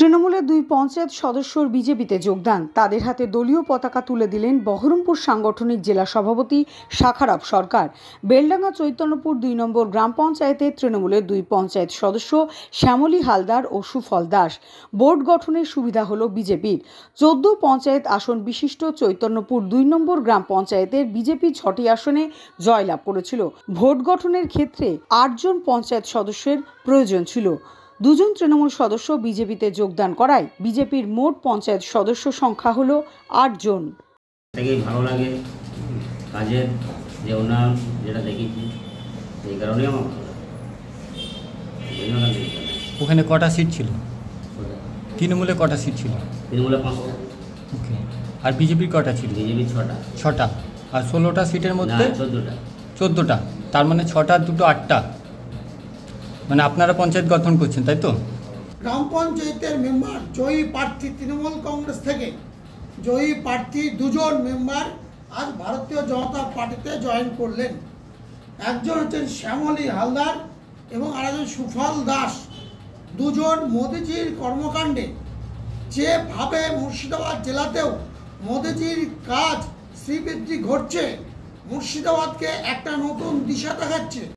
তৃণমূলের দুই পঞ্চায়েত সদস্যর বিজেপিতে যোগদান। তাদের হাতে দলীয় পতাকা তুলে দিলেন বহরমপুর সাংগঠনিক জেলা সভাপতি শাখারাব সরকার। বেলডাঙ্গা চৈতন্যপুর দুই নম্বর গ্রাম পঞ্চায়েতের তৃণমূলের দুই পঞ্চায়েত সদস্য শ্যামলী হালদার ও সুফল দাস। বোর্ড গঠনের সুবিধা হল বিজেপির। চোদ্দ পঞ্চায়েত আসন বিশিষ্ট চৈতন্যপুর দুই নম্বর গ্রাম পঞ্চায়েতের বিজেপি ছটি আসনে জয়লাভ করেছিল। ভোট গঠনের ক্ষেত্রে আটজন পঞ্চায়েত সদস্যের প্রয়োজন ছিল। দুজন তৃণমূল সদস্য বিজেপিতে যোগদান করায় বিজেপির মোট পঞ্চায়েত সদস্য সংখ্যা হল আটজন থেকেই ভালো লাগে কাজের যে উন্নয়ন যেটা দেখেছি সেই কারণেই আমার ভালো লাগে। এই জন্য ওখান কটা সিট ছিল? তৃণমূলে কটা সিট ছিল? তৃণমূলে পাঁচটা। ওকে। আর বিজেপির কটা ছিল? বিজেপি ছটা। ছটা। আর ষোলোটা সিটের মধ্যে চোদ্দোটা। চোদ্দোটা। তার মানে ছটা দুটো আটটা। মানে আপনারা পঞ্চায়েত গঠন করছেন, তাই তো? গ্রাম পঞ্চায়েতের মেম্বার, জয়ী প্রার্থী তৃণমূল কংগ্রেস থেকে জয়ী প্রার্থী দুজন মেম্বার আজ ভারতীয় জনতা পার্টিতে জয়েন করলেন। একজন হচ্ছেন শ্যামলী হালদার এবং আরেকজন সুফল দাস। দুজন মোদিজির কর্মকাণ্ডে। যেভাবে মুর্শিদাবাদ জেলাতেও মোদিজির কাজ শ্রীবৃদ্ধি ঘটছে, মুর্শিদাবাদকে একটা নতুন দিশা দেখাচ্ছে।